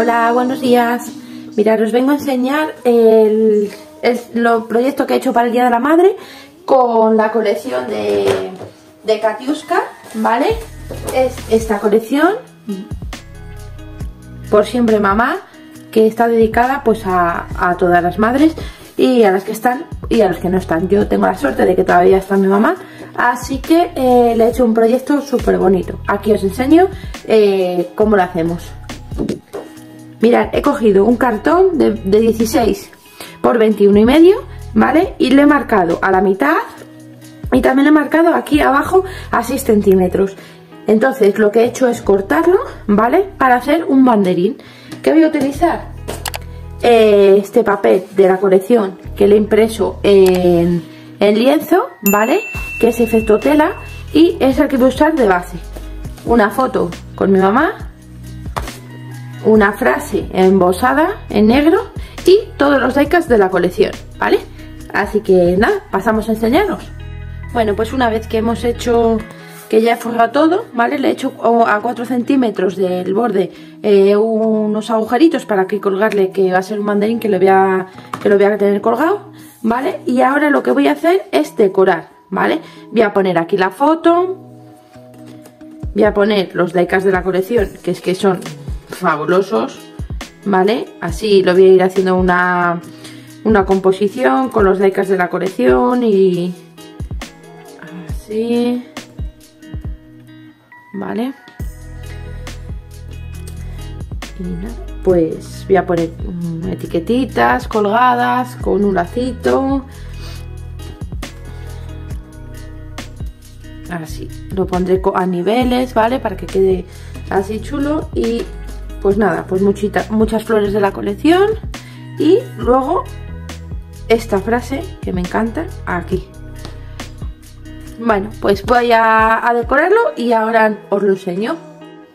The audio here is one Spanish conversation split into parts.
Hola, buenos días. Mirad, os vengo a enseñar el, el lo proyecto que he hecho para el Día de la Madre con la colección de, de Katiuska, ¿vale? Es esta colección, Por Siempre Mamá, que está dedicada pues a, a, todas las madres y a las que están y a las que no están. Yo tengo la suerte de que todavía está mi mamá, así que eh, le he hecho un proyecto súper bonito. Aquí os enseño eh, cómo lo hacemos. Mirad, he cogido un cartón de, de 16 por 21 y medio, ¿vale? Y le he marcado a la mitad y también le he marcado aquí abajo a 6 centímetros. Entonces lo que he hecho es cortarlo, ¿vale? Para hacer un banderín. ¿Qué voy a utilizar? Eh, este papel de la colección que le he impreso en, en lienzo, ¿vale? Que es efecto tela y es el que voy a usar de base. Una foto con mi mamá una frase embosada en negro y todos los diecast de la colección, ¿vale? Así que nada, pasamos a enseñaros. Bueno, pues una vez que hemos hecho, que ya he forrado todo, ¿vale? Le he hecho a 4 centímetros del borde eh, unos agujeritos para que colgarle, que va a ser un mandarín que, le voy a, que lo voy a tener colgado, ¿vale? Y ahora lo que voy a hacer es decorar, ¿vale? Voy a poner aquí la foto, voy a poner los diecast de la colección, que es que son fabulosos, ¿vale? Así lo voy a ir haciendo una, una composición con los diecast de la colección y así, ¿vale? Y nada, pues voy a poner mm, etiquetitas colgadas con un lacito. Así, lo pondré a niveles, ¿vale? Para que quede así chulo y pues nada, pues muchas flores de la colección y luego esta frase que me encanta aquí. Bueno, pues voy a, decorarlo y ahora os lo enseño.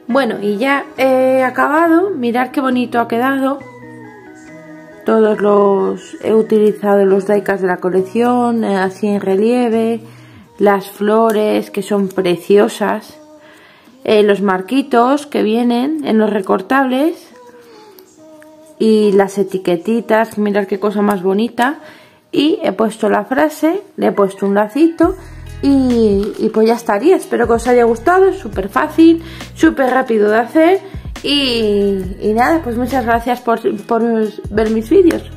Bueno, y ya he acabado. Mirad qué bonito ha quedado. Todos los... He utilizado los diecast de la colección, eh, así en relieve. Las flores, que son preciosas. Eh, los marquitos que vienen en los recortables y las etiquetitas, mirad qué cosa más bonita y he puesto la frase, le he puesto un lacito y, pues ya estaría, espero que os haya gustado, es súper fácil, súper rápido de hacer y, nada, pues muchas gracias por ver mis vídeos.